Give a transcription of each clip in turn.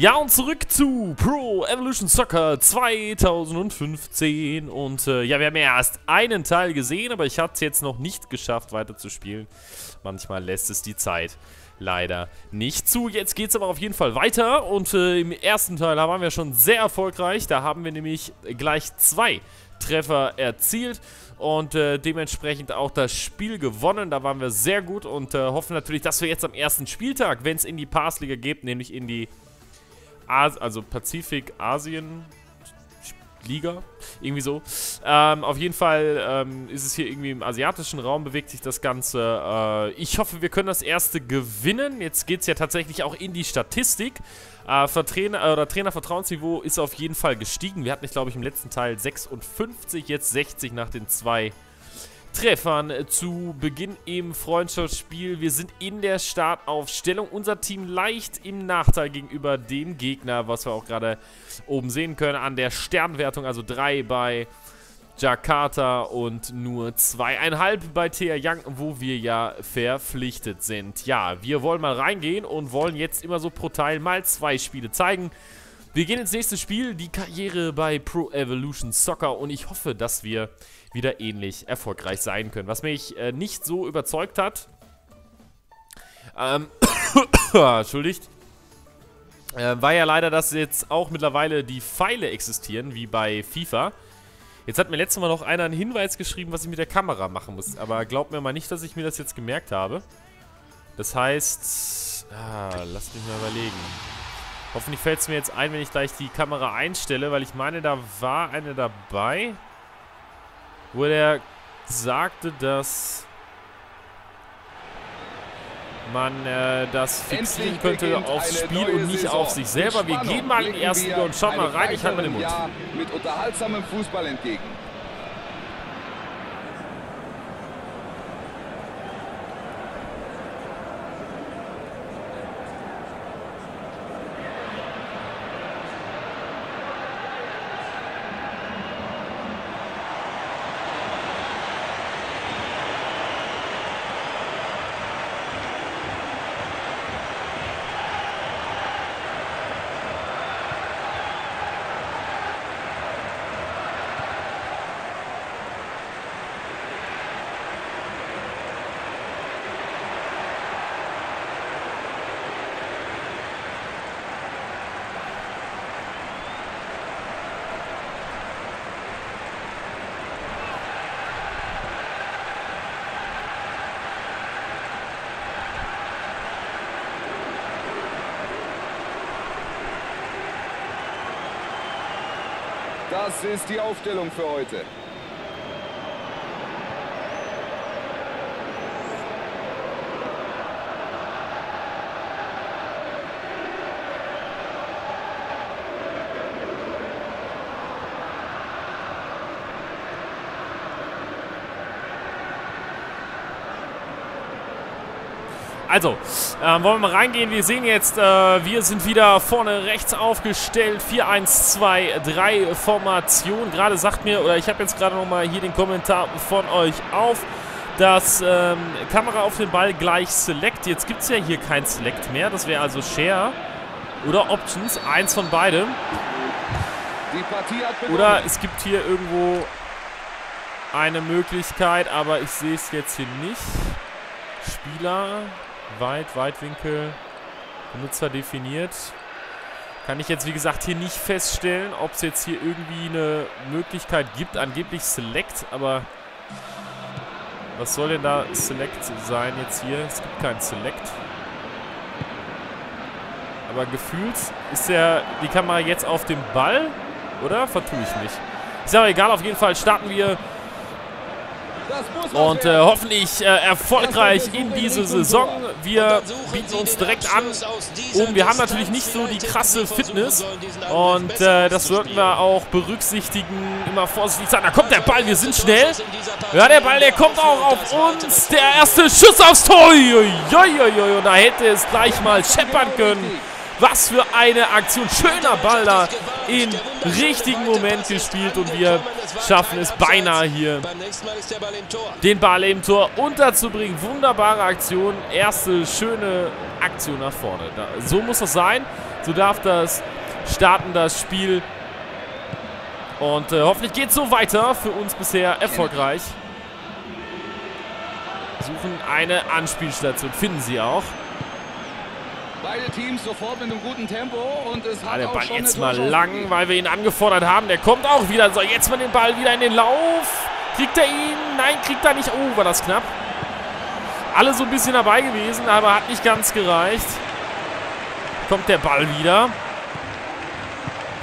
Ja, und zurück zu Pro Evolution Soccer 2015. Und äh, ja, wir haben ja erst einen Teil gesehen, aber ich hatte es jetzt noch nicht geschafft, weiterzuspielen. Manchmal lässt es die Zeit leider nicht zu. Jetzt geht es aber auf jeden Fall weiter. Und äh, im ersten Teil waren wir schon sehr erfolgreich. Da haben wir nämlich gleich zwei Treffer erzielt und äh, dementsprechend auch das Spiel gewonnen. Da waren wir sehr gut und äh, hoffen natürlich, dass wir jetzt am ersten Spieltag, wenn es in die Pass-Liga geht, nämlich in die As also Pazifik, Asien, Liga, irgendwie so. Ähm, auf jeden Fall ähm, ist es hier irgendwie im asiatischen Raum, bewegt sich das Ganze. Äh, ich hoffe, wir können das erste gewinnen. Jetzt geht es ja tatsächlich auch in die Statistik. Äh, Trainer, oder Trainervertrauensniveau ist auf jeden Fall gestiegen. Wir hatten, glaube ich, im letzten Teil 56, jetzt 60 nach den zwei Treffern zu Beginn im Freundschaftsspiel. Wir sind in der Startaufstellung. Unser Team leicht im Nachteil gegenüber dem Gegner, was wir auch gerade oben sehen können an der Sternwertung. Also drei bei Jakarta und nur zweieinhalb bei Thea Young, wo wir ja verpflichtet sind. Ja, wir wollen mal reingehen und wollen jetzt immer so pro Teil mal zwei Spiele zeigen. Wir gehen ins nächste Spiel, die Karriere bei Pro Evolution Soccer und ich hoffe, dass wir wieder ähnlich erfolgreich sein können. Was mich äh, nicht so überzeugt hat, ähm, entschuldigt, äh, war ja leider, dass jetzt auch mittlerweile die Pfeile existieren, wie bei FIFA. Jetzt hat mir letztes Mal noch einer einen Hinweis geschrieben, was ich mit der Kamera machen muss. Aber glaubt mir mal nicht, dass ich mir das jetzt gemerkt habe. Das heißt... Ah, lasst mich mal überlegen. Hoffentlich fällt es mir jetzt ein, wenn ich gleich die Kamera einstelle, weil ich meine, da war eine dabei wo er sagte, dass man äh, das fixieren könnte aufs Spiel und nicht Saison. auf sich selber. Wir gehen mal in den ersten und schauen mal rein. Ich halte mal den Mund. Mit unterhaltsamem Fußball entgegen. Ist die Aufstellung für heute. Also, ähm, wollen wir mal reingehen. Wir sehen jetzt, äh, wir sind wieder vorne rechts aufgestellt. 4-1-2-3 Formation. Gerade sagt mir, oder ich habe jetzt gerade nochmal hier den Kommentar von euch auf, dass ähm, Kamera auf den Ball gleich Select. Jetzt gibt es ja hier kein Select mehr. Das wäre also Share oder Options. Eins von beidem. Oder es gibt hier irgendwo eine Möglichkeit, aber ich sehe es jetzt hier nicht. Spieler, Weit, Weitwinkel, Benutzer definiert. Kann ich jetzt, wie gesagt, hier nicht feststellen, ob es jetzt hier irgendwie eine Möglichkeit gibt. Angeblich Select, aber was soll denn da Select sein jetzt hier? Es gibt kein Select. Aber gefühlt ist der, die Kamera jetzt auf dem Ball, oder? Vertue ich mich. Ist ja egal, auf jeden Fall starten wir und äh, hoffentlich äh, erfolgreich in diese Saison. Wir bieten uns direkt an. Um, wir haben natürlich nicht so die krasse Fitness und äh, das sollten wir auch berücksichtigen. Immer vorsichtig sein. Da kommt der Ball, wir sind schnell. Ja, der Ball, der kommt auch auf uns. Der erste Schuss aufs Tor. Und da hätte es gleich mal scheppern können. Was für eine Aktion. Schöner Ball da in richtigen Moment gespielt und wir schaffen es beinahe hier, den Ball im Tor unterzubringen. Wunderbare Aktion. Erste schöne Aktion nach vorne. So muss das sein. So darf das starten, das Spiel. Und äh, hoffentlich geht es so weiter. Für uns bisher erfolgreich. Suchen eine Anspielstation. Finden sie auch. Beide Teams sofort mit einem guten Tempo und es Ah, hat der auch Ball schon jetzt mal lang, weil wir ihn angefordert haben. Der kommt auch wieder. So, jetzt mal den Ball wieder in den Lauf. Kriegt er ihn? Nein, kriegt er nicht. Oh, war das knapp. Alle so ein bisschen dabei gewesen, aber hat nicht ganz gereicht. Kommt der Ball wieder.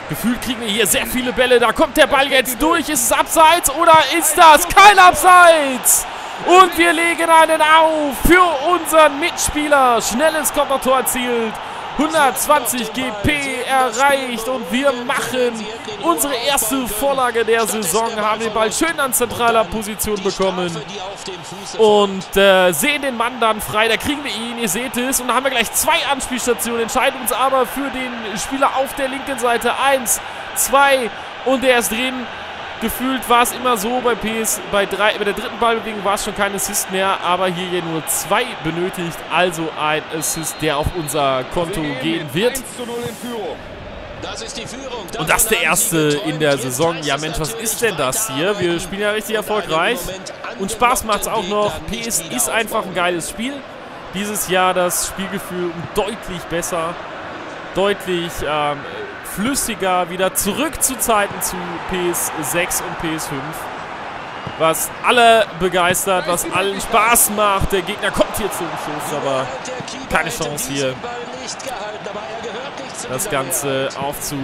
Gefühlt kriegen wir hier sehr viele Bälle. Da kommt der Ball jetzt durch. Ist es abseits oder ist das kein Abseits? Und wir legen einen auf für unseren Mitspieler. Schnelles Kontertor erzielt. 120 GP erreicht und wir machen unsere erste Vorlage der Saison, haben den Ball schön an zentraler Position bekommen. Und äh, sehen den Mann dann frei, da kriegen wir ihn, ihr seht es. Und dann haben wir gleich zwei Anspielstationen, entscheiden uns aber für den Spieler auf der linken Seite, eins, zwei. Und der ist drin. Gefühlt war es immer so bei PS, bei, drei, bei der dritten Ballbewegung war es schon kein Assist mehr, aber hier ja nur zwei benötigt, also ein Assist, der auf unser Konto gehen wird. 1 zu 0 in Führung. Das ist die Führung. Und das ist der erste in der Saison. Ja Mensch, was ist denn das hier? Wir spielen ja richtig erfolgreich. Und Spaß macht es auch noch. PS ist einfach ein geiles Spiel. Dieses Jahr das Spielgefühl deutlich besser. Deutlich ähm, flüssiger. Wieder zurück zu Zeiten zu PS6 und PS5. Was alle begeistert, was allen Spaß macht. Der Gegner kommt hier zum Schuss, aber keine Chance hier. das Ganze aufzu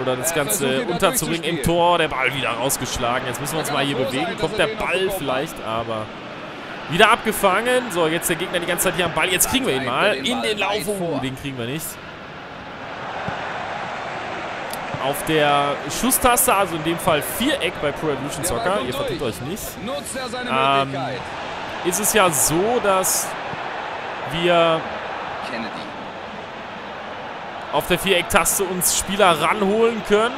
oder das Ganze unterzubringen im Tor. Der Ball wieder rausgeschlagen. Jetzt müssen wir uns mal hier bewegen. Kommt der Ball vielleicht, aber wieder abgefangen. So, jetzt der Gegner die ganze Zeit hier am Ball. Jetzt kriegen wir ihn mal in den Lauf. Oh, den kriegen wir nicht. Auf der Schusstaste, also in dem Fall Viereck bei Pro Evolution Soccer, ihr vertut euch nicht, Ähm, ist es ja so, dass wir Kennedy. auf der Viereck-Taste uns Spieler ranholen können,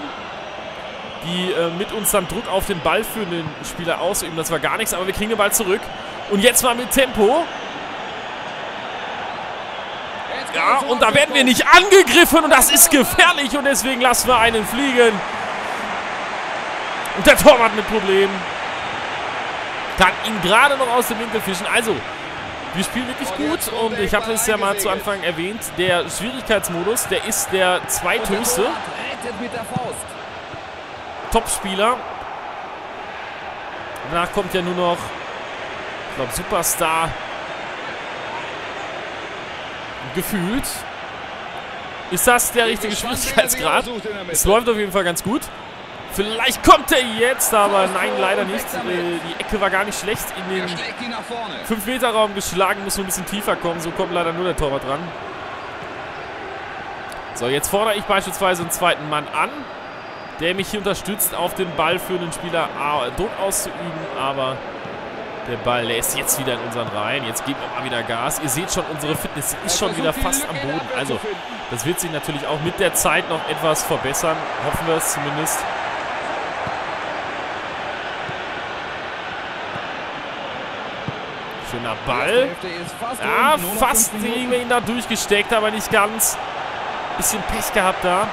die äh, mit uns dann Druck auf den Ball für den Spieler ausüben. Das war gar nichts, aber wir kriegen den Ball zurück. Und jetzt mal mit Tempo. Ja, und da werden wir nicht angegriffen und das ist gefährlich und deswegen lassen wir einen fliegen. Und der Torwart mit Problemen. Kann ihn gerade noch aus dem Winkel fischen. Also, wir spielen wirklich gut und ich habe es ja mal zu Anfang erwähnt, der Schwierigkeitsmodus, der ist der zweithöchste. Topspieler. Danach kommt ja nur noch, ich glaube, Superstar. Gefühlt. Ist das der richtige Schwierigkeitsgrad? Es läuft auf jeden Fall ganz gut. Vielleicht kommt er jetzt, aber nein, leider nicht. Äh, Die Ecke war gar nicht schlecht. In den schlägt ihn nach vorne. 5-Meter-Raum geschlagen, muss nur ein bisschen tiefer kommen. So kommt leider nur der Torwart dran. So, jetzt fordere ich beispielsweise einen zweiten Mann an, der mich hier unterstützt, auf den Ball für den Spieler Druck auszuüben. Aber der Ball, der ist jetzt wieder in unseren Reihen. Jetzt geben wir mal wieder Gas. Ihr seht schon, unsere Fitness ist schon wieder fast am Boden. Also, das wird sich natürlich auch mit der Zeit noch etwas verbessern. Hoffen wir es zumindest. Schöner Ball. Ja, fast kriegen wir ihn da durchgesteckt, aber nicht ganz. Bisschen Pech gehabt da.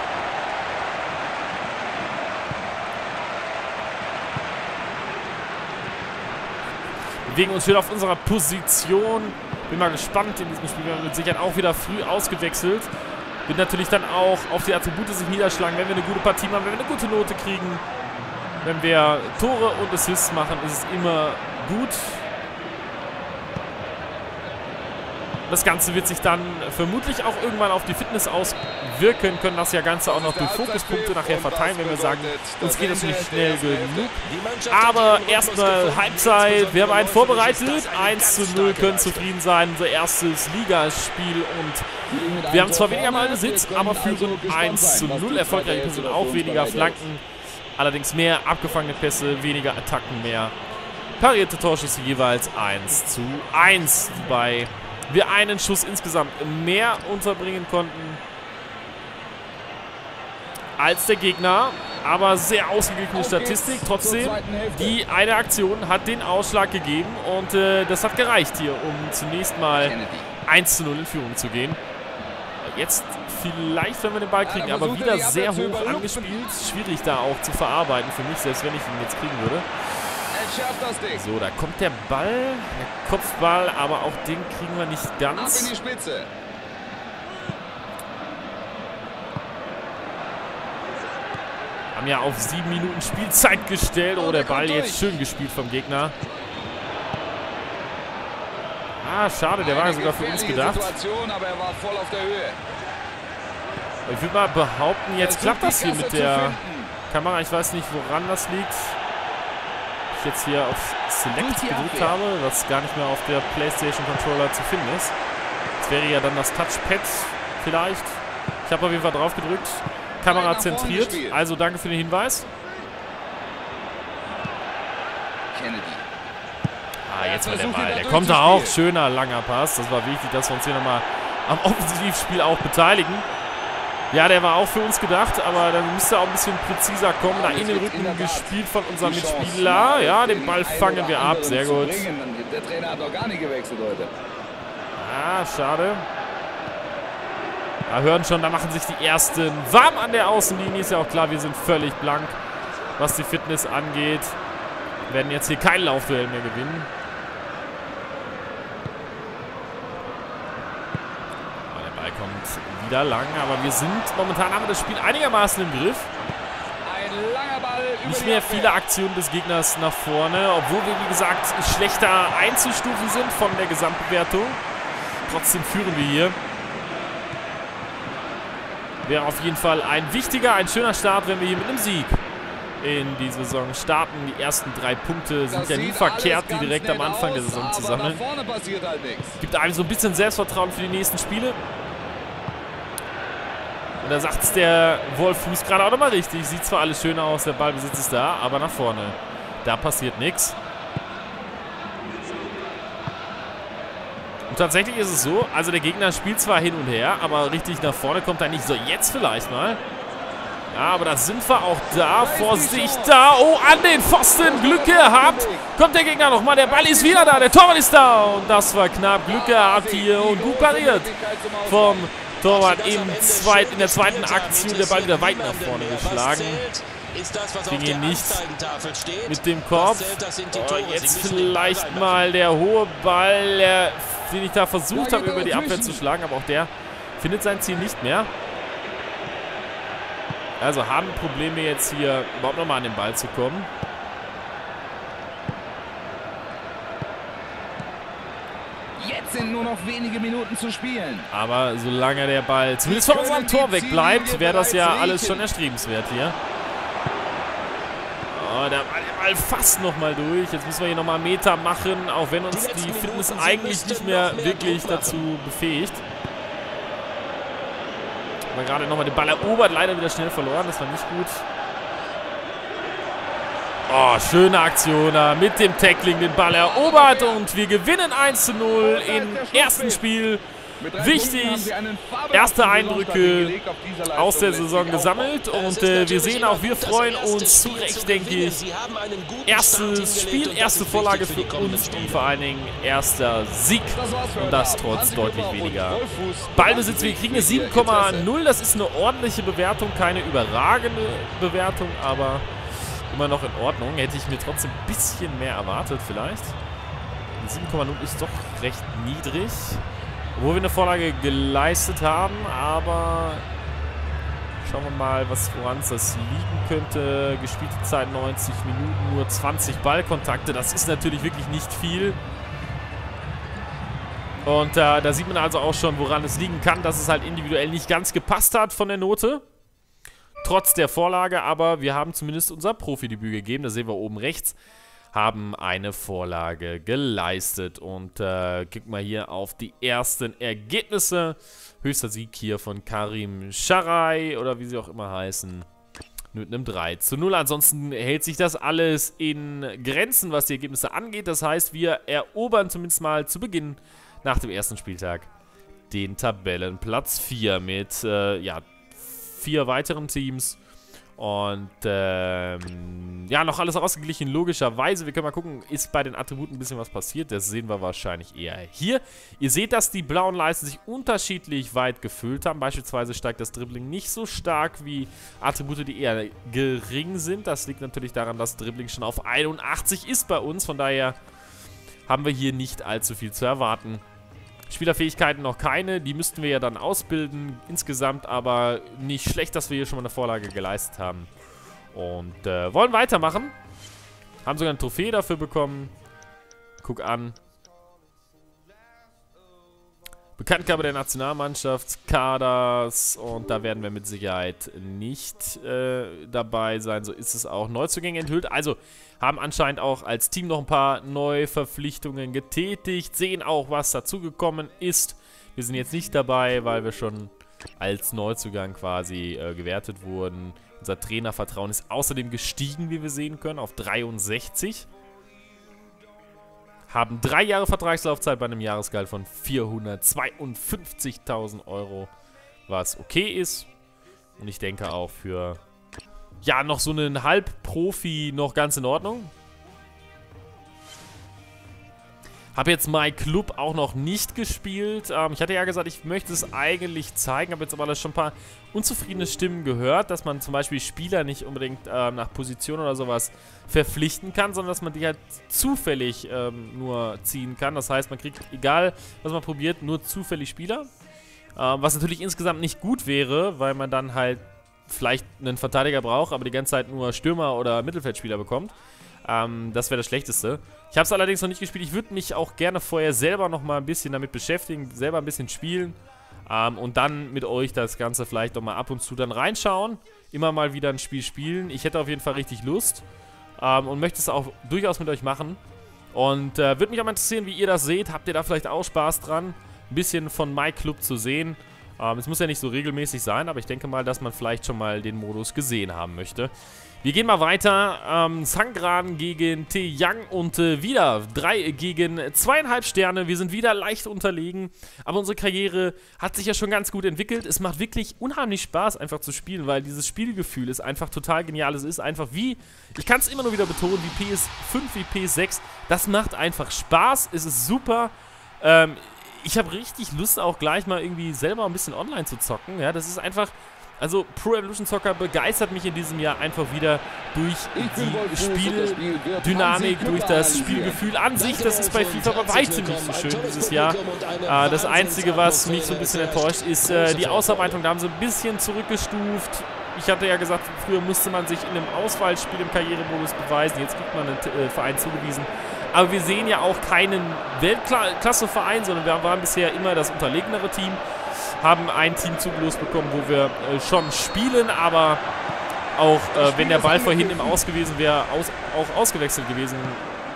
Bewegen uns wieder auf unserer Position. Bin mal gespannt in diesem Spiel. Wir haben mit auch wieder früh ausgewechselt. Wird natürlich dann auch auf die Attribute sich niederschlagen, wenn wir eine gute Partie machen, wenn wir eine gute Note kriegen. Wenn wir Tore und Assists machen, ist es immer gut. Das Ganze wird sich dann vermutlich auch irgendwann auf die Fitness auswirken, können das ja Ganze auch noch durch Fokuspunkte nachher verteilen, wenn wir sagen, uns geht das nicht schnell genug. Aber erstmal Halbzeit, wir haben einen vorbereitet, 1 zu 0, können zufrieden sein, unser erstes Ligaspiel und wir haben zwar weniger Mal Besitz, aber führen 1 zu 0, erfolgreiche Person auch, weniger Flanken, allerdings mehr abgefangene Pässe, weniger Attacken, mehr parierte Torschüsse jeweils 1 zu 1, wobei wir einen Schuss insgesamt mehr unterbringen konnten als der Gegner. Aber sehr ausgeglichene Statistik. Trotzdem, die eine Aktion hat den Ausschlag gegeben und äh, das hat gereicht hier, um zunächst mal Kennedy. 1 zu 0 in Führung zu gehen. Jetzt vielleicht, wenn wir den Ball kriegen, aber er wieder sehr hoch angespielt. Schwierig da auch zu verarbeiten für mich, selbst wenn ich ihn jetzt kriegen würde. So, da kommt der Ball, der Kopfball, aber auch den kriegen wir nicht Ab in ganz. die Spitze. Haben ja auf sieben Minuten Spielzeit gestellt. Oh, der Ball jetzt schön gespielt vom Gegner. Ah, schade, der war sogar für uns gedacht. Ich würde mal behaupten, jetzt klappt das hier mit der. Kamera. Ich weiß nicht, woran das liegt. Ich jetzt hier auf Select gedrückt habe, was gar nicht mehr auf der PlayStation Controller zu finden ist. Das wäre ja dann das Touchpad vielleicht. Ich habe auf jeden Fall drauf gedrückt. Kamera zentriert. Also danke für den Hinweis. Kennedy. Ah, jetzt war der Ball. Der kommt da auch. Schöner, langer Pass. Das war wichtig, dass wir uns hier nochmal am Offensivspiel auch beteiligen. Ja, der war auch für uns gedacht, aber dann müsste er auch ein bisschen präziser kommen. Da in den Rücken gespielt von unserem Mitspieler. mal Ja, den Ball fangen wir ab. Sehr gut. bringen. Der Trainer hat noch gar nicht gewechselt heute. Ah, schade. Da hören schon, da machen sich die ersten warm an der Außenlinie. Ist ja auch klar, wir sind völlig blank, was die Fitness angeht. Werden jetzt hier kein Laufduell mehr gewinnen. Ah, der Ball kommt wieder lang, aber wir sind, momentan haben wir das Spiel einigermaßen im Griff. Ein langer Ball über Nicht mehr viele Aktionen des Gegners nach vorne, obwohl wir, wie gesagt, schlechter einzustufen sind von der Gesamtbewertung. Trotzdem führen wir hier. Wäre auf jeden Fall ein wichtiger, ein schöner Start, wenn wir hier mit einem Sieg in die Saison starten. Die ersten drei Punkte sind Das ja nie verkehrt, die direkt am Anfang der aus, Saison zu sammeln. halt. Gibt einem so ein bisschen Selbstvertrauen für die nächsten Spiele. Und da sagt es der Wolfuß gerade auch nochmal richtig. Sieht zwar alles schön aus, der Ballbesitz ist da, aber nach vorne. Da passiert nichts. Tatsächlich ist es so, also der Gegner spielt zwar hin und her, aber richtig nach vorne kommt er nicht. So, jetzt vielleicht mal. Ja, aber da sind wir auch da. Vorsicht da. Oh, an den Pfosten. Glück gehabt. Kommt der Gegner nochmal. Der Ball ist wieder da. Der Torwart ist da. Und das war knapp. Glück gehabt hier und gut pariert vom Torwart im zweit, in der zweiten Aktion. Der Ball wieder weit nach vorne geschlagen. Ging hier nicht mit dem Kopf. Oh, jetzt vielleicht mal der hohe Ball, der, den ich da versucht habe, über die Abwehr zu schlagen. Aber auch der findet sein Ziel nicht mehr. Also haben Probleme jetzt hier überhaupt nochmal an den Ball zu kommen. Jetzt sind nur noch wenige Minuten zu spielen. Aber solange der Ball zumindest von unserem Tor weg bleibt, wäre das ja alles schon erstrebenswert hier. Oh, der Ball fast nochmal durch. Jetzt müssen wir hier nochmal Meter machen, auch wenn uns die Fitness eigentlich nicht mehr wirklich dazu befähigt. Aber gerade nochmal den Ball erobert, leider wieder schnell verloren. Das war nicht gut. Oh, schöne Aktion da mit dem Tackling den Ball erobert und wir gewinnen 1 zu 0 im ersten Spiel. Wichtig. Erste Eindrücke aus der Saison auch gesammelt und äh, wir sehen auch, wir freuen uns zu Recht, denke ich. Erstes Spiel, erste Vorlage für uns und vor allen Dingen erster Sieg. Und das trotz deutlich weniger. Ballbesitz, wir kriegen eine 7,0. Das ist eine ordentliche Bewertung, keine überragende Bewertung, aber immer noch in Ordnung. Hätte ich mir trotzdem ein bisschen mehr erwartet vielleicht. Die 7,0 ist doch recht niedrig. Obwohl wir eine Vorlage geleistet haben, aber schauen wir mal, was woran das liegen könnte. Gespielte Zeit 90 Minuten, nur 20 Ballkontakte. Das ist natürlich wirklich nicht viel. Und äh, da sieht man also auch schon, woran es liegen kann, dass es halt individuell nicht ganz gepasst hat von der Note. Trotz der Vorlage, aber wir haben zumindest unser Profidebüt gegeben. Das sehen wir oben rechts. Haben eine Vorlage geleistet. Und äh, gucken wir hier auf die ersten Ergebnisse. Höchster Sieg hier von Karim Sharai oder wie sie auch immer heißen. Mit einem 3 zu 0. Ansonsten hält sich das alles in Grenzen, was die Ergebnisse angeht. Das heißt, wir erobern zumindest mal zu Beginn nach dem ersten Spieltag den Tabellenplatz 4 mit äh, ja, vier weiteren Teams. Und ähm, ja, noch alles ausgeglichen, logischerweise. Wir können mal gucken, ist bei den Attributen ein bisschen was passiert. Das sehen wir wahrscheinlich eher hier. Ihr seht, dass die blauen Leisten sich unterschiedlich weit gefüllt haben. Beispielsweise steigt das Dribbling nicht so stark wie Attribute, die eher gering sind. Das liegt natürlich daran, dass Dribbling schon auf 81 ist bei uns. Von daher haben wir hier nicht allzu viel zu erwarten. Spielerfähigkeiten noch keine, die müssten wir ja dann ausbilden. Insgesamt aber nicht schlecht, dass wir hier schon mal eine Vorlage geleistet haben. Und äh, wollen weitermachen. Haben sogar eine Trophäe dafür bekommen. Guck an. Bekanntgabe der Nationalmannschaftskaders und da werden wir mit Sicherheit nicht äh, dabei sein. So ist es auch. Neuzugänge enthüllt. Also haben anscheinend auch als Team noch ein paar Neuverpflichtungen getätigt. Sehen auch, was dazugekommen ist. Wir sind jetzt nicht dabei, weil wir schon als Neuzugang quasi äh, gewertet wurden. Unser Trainervertrauen ist außerdem gestiegen, wie wir sehen können, auf 63 haben drei Jahre Vertragslaufzeit bei einem Jahresgehalt von 452.000 Euro, was okay ist. Und ich denke auch für, ja, noch so einen Halbprofi noch ganz in Ordnung. Habe jetzt My Club auch noch nicht gespielt. Ähm, ich hatte ja gesagt, ich möchte es eigentlich zeigen, habe jetzt aber schon ein paar unzufriedene Stimmen gehört, dass man zum Beispiel Spieler nicht unbedingt ähm, nach Position oder sowas verpflichten kann, sondern dass man die halt zufällig ähm, nur ziehen kann. Das heißt, man kriegt, egal was man probiert, nur zufällig Spieler. Ähm, was natürlich insgesamt nicht gut wäre, weil man dann halt vielleicht einen Verteidiger braucht, aber die ganze Zeit nur Stürmer oder Mittelfeldspieler bekommt. Ähm, das wäre das Schlechteste. Ich habe es allerdings noch nicht gespielt. Ich würde mich auch gerne vorher selber noch mal ein bisschen damit beschäftigen, selber ein bisschen spielen ähm, und dann mit euch das Ganze vielleicht noch mal ab und zu dann reinschauen. Immer mal wieder ein Spiel spielen. Ich hätte auf jeden Fall richtig Lust ähm, und möchte es auch durchaus mit euch machen. Und äh, würde mich auch mal interessieren, wie ihr das seht. Habt ihr da vielleicht auch Spaß dran, ein bisschen von My Club zu sehen? Ähm, es muss ja nicht so regelmäßig sein, aber ich denke mal, dass man vielleicht schon mal den Modus gesehen haben möchte. Wir gehen mal weiter. Ähm, Sangran gegen T. Yang und äh, wieder 3 gegen zweieinhalb Sterne. Wir sind wieder leicht unterlegen. Aber unsere Karriere hat sich ja schon ganz gut entwickelt. Es macht wirklich unheimlich Spaß, einfach zu spielen, weil dieses Spielgefühl ist einfach total genial. Es ist einfach wie, ich kann es immer nur wieder betonen, wie PS5, wie PS6. Das macht einfach Spaß. Es ist super. Ähm, ich habe richtig Lust, auch gleich mal irgendwie selber ein bisschen online zu zocken. Ja, das ist einfach also Pro Evolution Soccer begeistert mich in diesem Jahr einfach wieder durch die Spieldynamik, durch das Spielgefühl an sich. Das ist bei FIFA bei weitem nicht so schön dieses Jahr. Äh, das Einzige, was mich so ein bisschen enttäuscht, ist äh, die Ausarbeitung. Da haben sie ein bisschen zurückgestuft. Ich hatte ja gesagt, früher musste man sich in einem Auswahlspiel im Karrieremodus beweisen. Jetzt kriegt man einen äh, Verein zugewiesen. Aber wir sehen ja auch keinen Weltklasse-Verein, sondern wir waren bisher immer das unterlegenere Team haben ein Team zugelost bekommen, wo wir äh, schon spielen, aber auch äh, wenn der Ball vorhin im Aus gewesen wäre, aus, auch ausgewechselt gewesen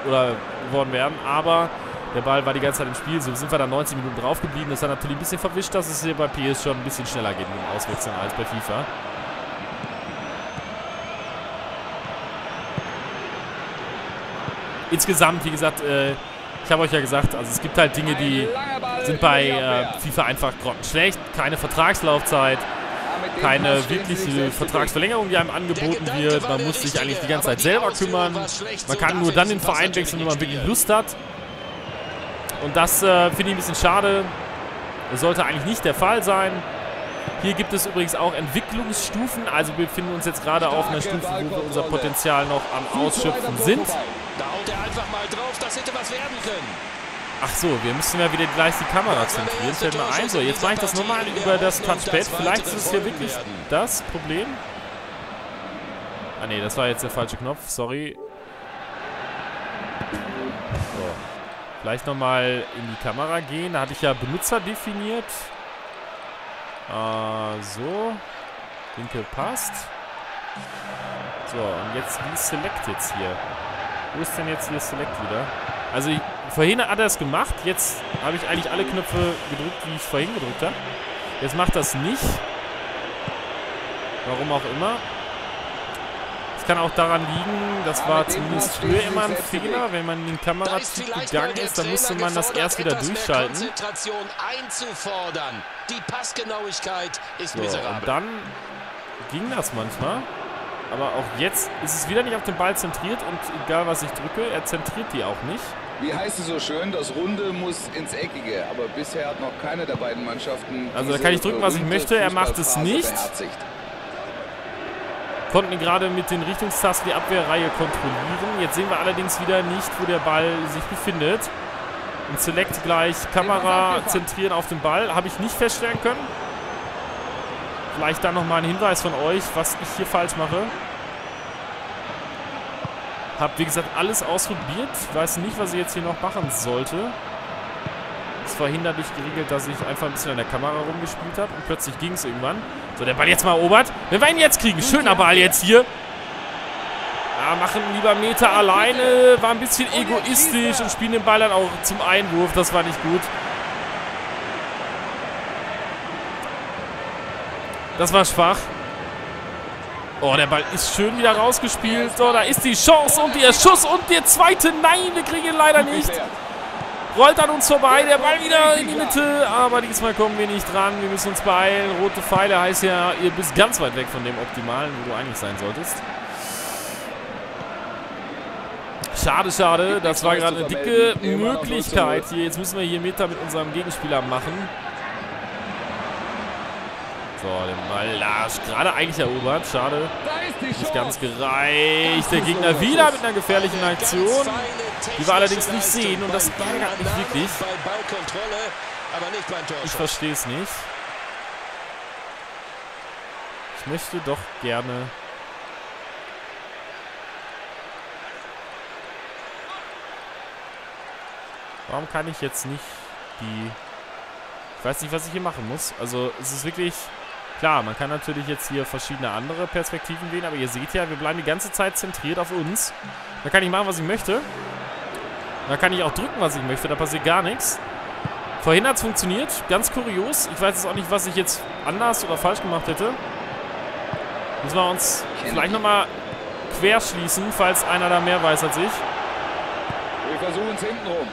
oder geworden wären. Aber der Ball war die ganze Zeit im Spiel, so sind wir da 90 Minuten drauf geblieben. Das ist dann natürlich ein bisschen verwischt, dass es hier bei PS schon ein bisschen schneller geht mit dem Auswechseln als bei FIFA. Insgesamt, wie gesagt, äh, ich habe euch ja gesagt, also es gibt halt Dinge, die sind bei äh, FIFA einfach grottenschlecht. Keine Vertragslaufzeit, keine wirkliche Vertragsverlängerung, die einem angeboten wird. Man muss sich eigentlich die ganze Zeit selber kümmern. Man kann nur dann den Verein wechseln, wenn man wirklich Lust hat. Und das äh, finde ich ein bisschen schade. Das sollte eigentlich nicht der Fall sein. Hier gibt es übrigens auch Entwicklungsstufen. Also wir befinden uns jetzt gerade auf einer Stufe, wo wir unser Potenzial noch am Ausschöpfen sind. Da haut er einfach mal drauf, das hätte was werden können. Ach so, wir müssen ja wieder gleich die Kamera zentrieren. Fällt mir ein. So, jetzt mache ich das nochmal über das Touchpad. Vielleicht ist es hier wirklich das Problem. Ah ne, das war jetzt der falsche Knopf. Sorry. So. Vielleicht nochmal in die Kamera gehen. Da hatte ich ja Benutzer definiert. Äh, so. Winkel passt. So, und jetzt wie Select jetzt hier? Wo ist denn jetzt hier Select wieder? Also ich, vorhin hat er es gemacht. Jetzt habe ich eigentlich alle Knöpfe gedrückt, wie ich vorhin gedrückt habe. Jetzt macht das nicht. Warum auch immer. Es kann auch daran liegen, das war zumindest früher immer ein Fehler, wenn man in den Kameratyp gegangen ist, dann musste man das erst wieder durchschalten. So, und dann ging das manchmal. Aber auch jetzt ist es wieder nicht auf den Ball zentriert und egal was ich drücke, er zentriert die auch nicht. Wie heißt es so schön, das Runde muss ins Eckige, aber bisher hat noch keine der beiden Mannschaften Also da kann ich drücken, was ich möchte, er macht es nicht. beherzigt. Konnten gerade mit den Richtungstasten die Abwehrreihe kontrollieren. Jetzt sehen wir allerdings wieder nicht, wo der Ball sich befindet. Und Select gleich Kamera zentrieren auf den Ball. Habe ich nicht feststellen können. Vielleicht dann nochmal ein Hinweis von euch, was ich hier falsch mache. Hab wie gesagt alles ausprobiert. Weiß nicht, was ich jetzt hier noch machen sollte. Es war dadurch geregelt, dass ich einfach ein bisschen an der Kamera rumgespielt habe. Und plötzlich ging es irgendwann. So, der Ball jetzt mal erobert. Wenn wir ihn jetzt kriegen. Schöner Ball jetzt hier. Machen lieber Meter alleine. War ein bisschen egoistisch und spielen den Ball dann auch zum Einwurf. Das war nicht gut. Das war schwach. Oh, der Ball ist schön wieder rausgespielt. So, da ist die Chance und der Schuss und der zweite. Nein, wir kriegen ihn leider nicht. Rollt an uns vorbei, der Ball wieder in die Mitte. Aber diesmal kommen wir nicht dran. Wir müssen uns beeilen. Rote Pfeile heißt ja, ihr bist ganz weit weg von dem Optimalen, wo du eigentlich sein solltest. Schade, schade. Das war gerade eine dicke Möglichkeit hier. Jetzt müssen wir hier Meter mit unserem Gegenspieler machen. So, den Ball Larsch gerade eigentlich erobert. Schade. Nicht ganz gereicht. Der Gegner wieder mit einer gefährlichen Aktion. Die wir allerdings nicht sehen und das ärgert mich wirklich. Ich verstehe es nicht. Ich möchte doch gerne... Warum kann ich jetzt nicht die... Ich weiß nicht, was ich hier machen muss. Also es ist wirklich... Klar, man kann natürlich jetzt hier verschiedene andere Perspektiven wählen, aber ihr seht ja, wir bleiben die ganze Zeit zentriert auf uns. Da kann ich machen, was ich möchte. Da kann ich auch drücken, was ich möchte. Da passiert gar nichts. Vorhin hat es funktioniert. Ganz kurios. Ich weiß jetzt auch nicht, was ich jetzt anders oder falsch gemacht hätte. Müssen wir uns vielleicht nochmal querschließen, falls einer da mehr weiß als ich. Wir versuchen es hinten rum.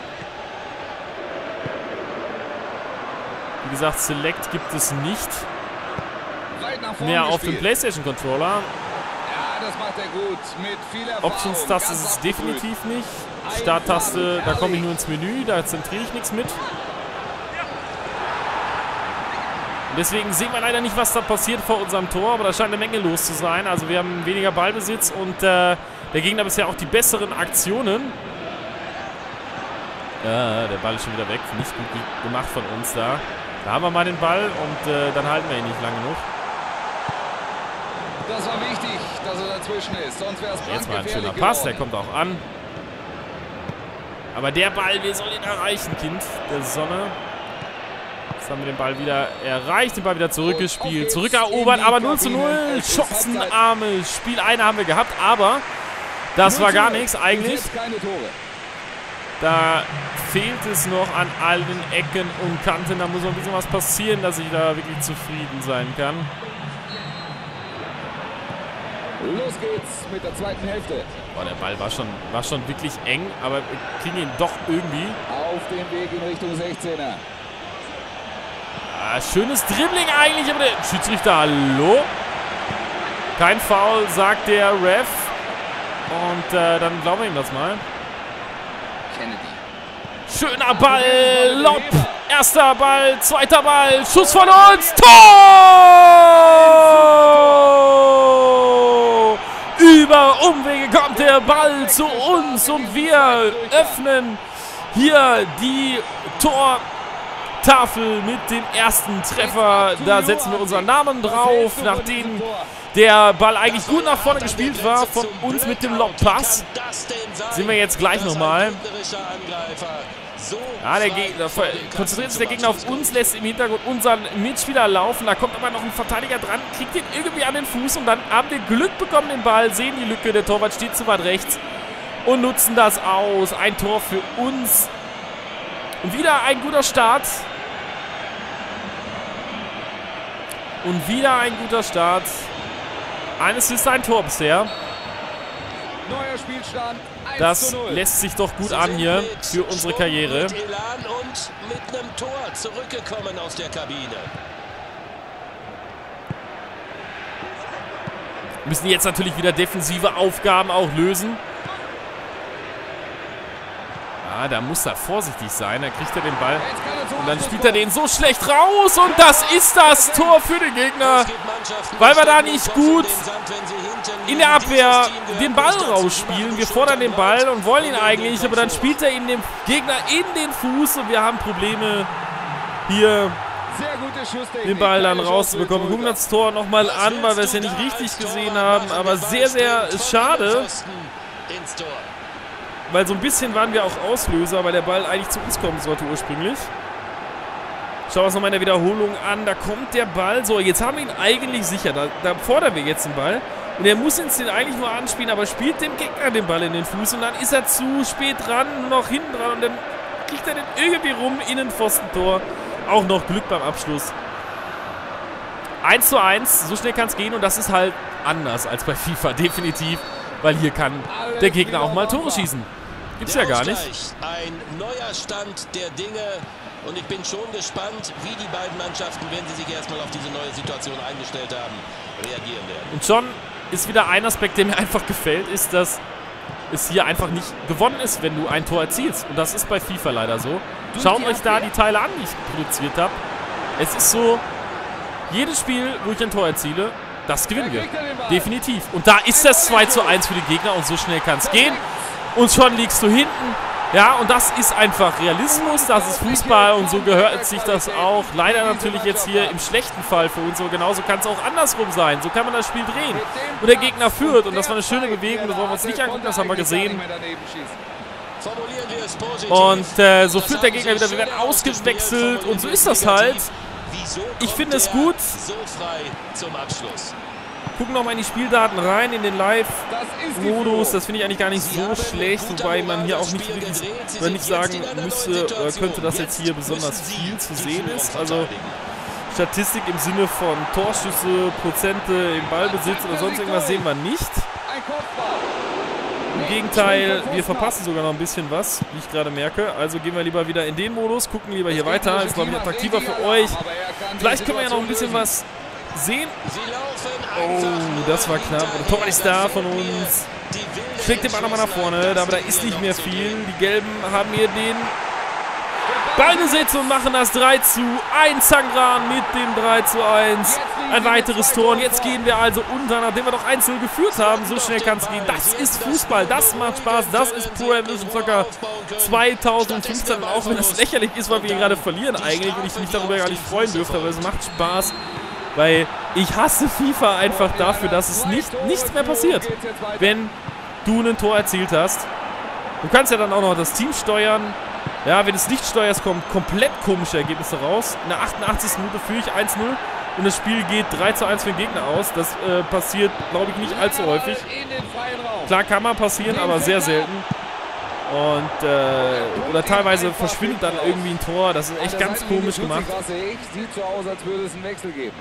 Gesagt, Select gibt es nicht mehr auf dem gespielt. PlayStation Controller. Ja. Options-Taste ist es definitiv nicht. Starttaste, da komme ich nur ins Menü, da zentriere ich nichts mit. Und Deswegen sehen wir leider nicht, was da passiert vor unserem Tor, aber da scheint eine Menge los zu sein. Also wir haben weniger Ballbesitz und äh, der Gegner bisher auch die besseren Aktionen. Ja, der Ball ist schon wieder weg. Nicht gut ge- gemacht von uns da. Da haben wir mal den Ball und äh, dann halten wir ihn nicht lang genug. Das war wichtig, dass er dazwischen ist. Sonst wäre es Jetzt mal ein schöner Pass, der kommt auch an. Aber der Ball, wir sollen ihn erreichen, Kind der Sonne. Jetzt haben wir den Ball wieder erreicht, den Ball wieder zurückgespielt, zurückerobert, aber 0 zu 0. Chancenarme. Spiel eine haben wir gehabt, aber das war gar nichts eigentlich. Bis jetzt keine Tore. Da fehlt es noch an allen Ecken und Kanten. Da muss noch ein bisschen was passieren, dass ich da wirklich zufrieden sein kann. Los geht's mit der zweiten Hälfte. Boah, der Ball war schon, war schon wirklich eng, aber wir kriegen ihn doch irgendwie. Auf dem Weg in Richtung 16er. Ah, schönes Dribbling eigentlich, aber der Schiedsrichter, hallo? Kein Foul, sagt der Ref. Und äh, dann glauben wir ihm das mal. Schöner Ball, Lob. Erster Ball, zweiter Ball, Schuss von uns, Tor! Über Umwege kommt der Ball zu uns und wir öffnen hier die Tortafel mit dem ersten Treffer. Da setzen wir unseren Namen drauf, nachdem der Ball eigentlich gut nach vorne gespielt war von uns mit dem Lobpass. Sehen wir jetzt gleich nochmal. Ja, der Gegner konzentriert sich der Gegner auf uns, lässt im Hintergrund unseren Mitspieler laufen. Da kommt aber noch ein Verteidiger dran, kriegt ihn irgendwie an den Fuß und dann haben wir Glück bekommen den Ball, sehen die Lücke, der Torwart steht zu weit rechts und nutzen das aus. Ein Tor für uns. Und wieder ein guter Start. Und wieder ein guter Start. Eines ist ein Tor bisher. Neuer Spielstand. 1 Das zu 0. lässt sich doch gut an hier für unsere Karriere. Müssen jetzt natürlich wieder defensive Aufgaben auch lösen. Ja, da muss er vorsichtig sein. Da kriegt er den Ball. Und dann spielt er den so schlecht raus. Und das ist das Tor für den Gegner. Weil wir da nicht gut in der Abwehr den Ball rausspielen. Wir fordern den Ball und wollen ihn eigentlich. Aber dann spielt er ihn dem Gegner in den Fuß. Und wir haben Probleme hier den Ball dann rauszubekommen. Wir gucken das Tor nochmal an, weil wir es ja nicht richtig gesehen haben. Aber sehr, sehr schade. Weil so ein bisschen waren wir auch Auslöser, weil der Ball eigentlich zu uns kommen sollte ursprünglich. Schauen wir uns nochmal in der Wiederholung an. Da kommt der Ball. So, jetzt haben wir ihn eigentlich sicher. Da, da fordern wir jetzt den Ball. Und er muss uns den eigentlich nur anspielen, aber spielt dem Gegner den Ball in den Fuß. Und dann ist er zu spät dran, nur noch hinten dran. Und dann kriegt er den irgendwie rum, Innenpfostentor. Auch noch Glück beim Abschluss. 1 zu 1, so schnell kann es gehen. Und das ist halt anders als bei FIFA, definitiv. Weil hier kann der Gegner auch mal Tore schießen. Gibt's ja gar nicht. Ein neuer Stand der Dinge. Und ich bin schon gespannt, wie die beiden Mannschaften, wenn sie sich erstmal auf diese neue Situation eingestellt haben, reagieren werden. Und schon ist wieder ein Aspekt, der mir einfach gefällt, ist, dass es hier einfach nicht gewonnen ist, wenn du ein Tor erzielst. Und das ist bei FIFA leider so. Schaut euch da die Teile an, die ich produziert habe. Es ist so, jedes Spiel, wo ich ein Tor erziele, das gewinnen wir. Definitiv. Und da ist das 2 zu 1 für die Gegner und so schnell kann es gehen. Und schon liegst du hinten. Ja, und das ist einfach Realismus, das ist Fußball und so gehört sich das auch. Leider natürlich jetzt hier im schlechten Fall für uns, aber genauso kann es auch andersrum sein. So kann man das Spiel drehen. Und der Gegner führt und das war eine schöne Bewegung, das wollen wir uns nicht angucken, das haben wir gesehen. Und äh, so führt der Gegner wieder, wir werden ausgewechselt und so ist das halt. Ich finde es gut. Gucken nochmal in die Spieldaten rein, in den Live-Modus. Das finde ich eigentlich gar nicht so schlecht, wobei man hier auch nicht wirklich, oder nicht sagen müsste, oder könnte, dass jetzt hier besonders viel zu sehen ist. Also Statistik im Sinne von Torschüsse, Prozente im Ballbesitz oder sonst irgendwas sehen wir nicht. Im Gegenteil, wir verpassen sogar noch ein bisschen was, wie ich gerade merke. Also gehen wir lieber wieder in den Modus, gucken lieber hier weiter. Ist, glaube ich, attraktiver für euch. Vielleicht können wir ja noch ein bisschen was sehen. Oh, das war knapp. Tor ist da von uns. Schlägt den Ball nochmal nach vorne, aber da ist nicht mehr viel. Die Gelben haben hier den Ballbesitz und machen das 3 zu 1. Sangran mit dem 3 zu 1. Ein weiteres Tor. Und jetzt gehen wir also unter, nachdem wir doch einzeln geführt haben. So schnell kann es gehen. Das ist Fußball. Das macht Spaß. Das ist Pro Evolution Soccer 2015. Auch wenn es lächerlich ist, weil wir hier gerade verlieren eigentlich und ich mich darüber gar nicht freuen dürfte. Aber es macht Spaß. Weil ich hasse FIFA einfach dafür, dass es nicht, nichts mehr passiert, wenn du ein Tor erzielt hast. Du kannst ja dann auch noch das Team steuern. Ja, wenn du es nicht steuerst, kommen komplett komische Ergebnisse raus. In der 88. Minute führe ich 1-0 und das Spiel geht 3 zu 1 für den Gegner aus. Das äh, passiert, glaube ich, nicht allzu häufig. Klar kann mal passieren, aber sehr selten. Und, äh, oder teilweise verschwindet dann irgendwie ein Tor. Das ist echt ganz komisch gemacht. Sieht so aus, als würde es einen Wechsel geben.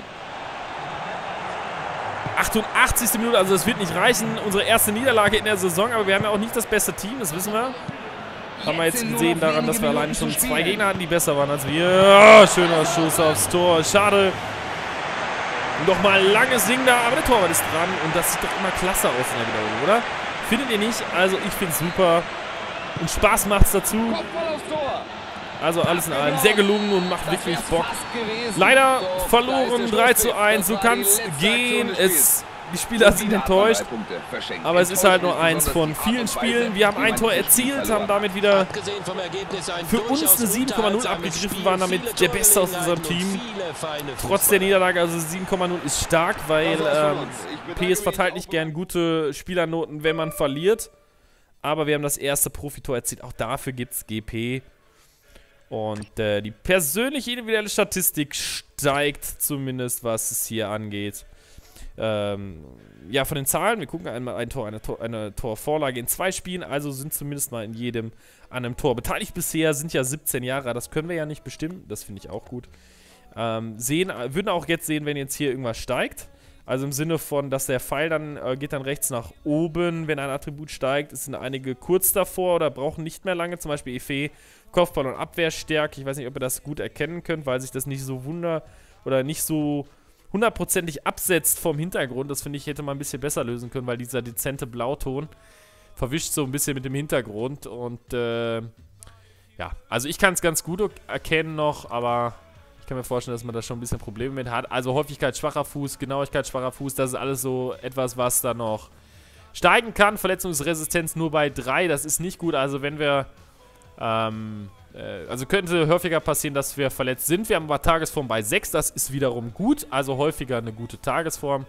88. Minute, also das wird nicht reichen. Unsere erste Niederlage in der Saison, aber wir haben ja auch nicht das beste Team, das wissen wir. Haben wir jetzt gesehen daran, dass wir alleine schon zwei Gegner hatten, die besser waren als wir. Oh, schöner Schuss aufs Tor, schade. Nochmal langes Ding da, aber der Torwart ist dran und das sieht doch immer klasse aus in der Wiederholung, oder? Findet ihr nicht? Also ich finde es super und Spaß macht es dazu. Also alles in allem sehr gelungen und macht wirklich Bock. Leider verloren 3 zu 1. So kann es gehen. Es, die Spieler sind enttäuscht. Aber es ist halt nur eins von vielen Spielen. Wir haben ein Tor erzielt, haben damit wieder für uns eine 7,0 abgegriffen, waren damit der Beste aus unserem Team. Trotz der Niederlage, also 7,0 ist stark, weil ähm, PS verteilt nicht gern gute Spielernoten, wenn man verliert. Aber wir haben das erste Profitor erzielt. Auch dafür gibt es GP. Und äh, die persönliche individuelle Statistik steigt zumindest, was es hier angeht. Ähm, ja, von den Zahlen, wir gucken einmal ein Tor, eine, Tor, eine Torvorlage in zwei Spielen, also sind zumindest mal in jedem an einem Tor beteiligt bisher, sind ja 17 Jahre, das können wir ja nicht bestimmen, das finde ich auch gut. Ähm, sehen, würden auch jetzt sehen, wenn jetzt hier irgendwas steigt. Also im Sinne von, dass der Pfeil dann äh, geht dann rechts nach oben, wenn ein Attribut steigt. Es sind einige kurz davor oder brauchen nicht mehr lange, zum Beispiel Efe Kopfball- und Abwehrstärke. Ich weiß nicht, ob ihr das gut erkennen könnt, weil sich das nicht so wunder oder nicht so hundertprozentig absetzt vom Hintergrund. Das finde ich, hätte man ein bisschen besser lösen können, weil dieser dezente Blauton verwischt so ein bisschen mit dem Hintergrund. Und äh, ja, also ich kann es ganz gut erkennen noch, aber kann mir vorstellen, dass man da schon ein bisschen Probleme mit hat. Also Häufigkeit schwacher Fuß, Genauigkeit schwacher Fuß, das ist alles so etwas, was da noch steigen kann. Verletzungsresistenz nur bei 3, das ist nicht gut. Also wenn wir, ähm, äh, also könnte häufiger passieren, dass wir verletzt sind. Wir haben aber Tagesform bei 6, das ist wiederum gut. Also häufiger eine gute Tagesform.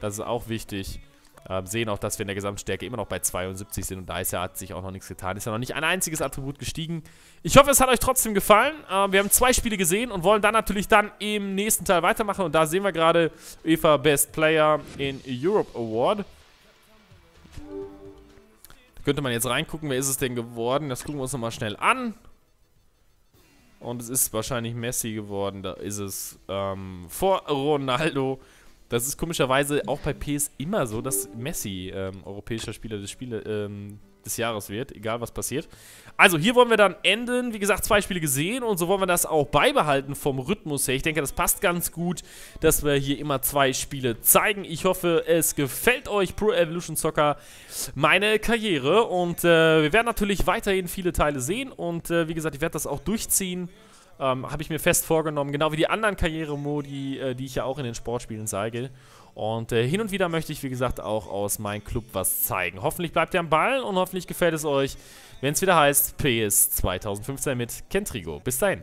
Das ist auch wichtig. Ähm, sehen auch, dass wir in der Gesamtstärke immer noch bei 72 sind und da ist ja, hat sich auch noch nichts getan. Ist ja noch nicht ein einziges Attribut gestiegen. Ich hoffe, es hat euch trotzdem gefallen. Ähm, wir haben zwei Spiele gesehen und wollen dann natürlich dann im nächsten Teil weitermachen. Und da sehen wir gerade UEFA Best Player in Europe Award. Da könnte man jetzt reingucken, wer ist es denn geworden. Das gucken wir uns nochmal schnell an. Und es ist wahrscheinlich Messi geworden. Da ist es ähm, vor Ronaldo. Das ist komischerweise auch bei PS immer so, dass Messi ähm, europäischer Spieler des, Spiele, ähm, des Jahres wird, egal was passiert. Also hier wollen wir dann enden. Wie gesagt, zwei Spiele gesehen und so wollen wir das auch beibehalten vom Rhythmus her. Ich denke, das passt ganz gut, dass wir hier immer zwei Spiele zeigen. Ich hoffe, es gefällt euch Pro Evolution Soccer, meine Karriere. Und äh, wir werden natürlich weiterhin viele Teile sehen und äh, wie gesagt, ich werde das auch durchziehen. Ähm, Habe ich mir fest vorgenommen, genau wie die anderen Karrieremodi, äh, die ich ja auch in den Sportspielen zeige. Und äh, hin und wieder möchte ich, wie gesagt, auch aus meinem Club was zeigen. Hoffentlich bleibt ihr am Ball und hoffentlich gefällt es euch, wenn es wieder heißt PS 2015 mit Kentrigo. Bis dahin.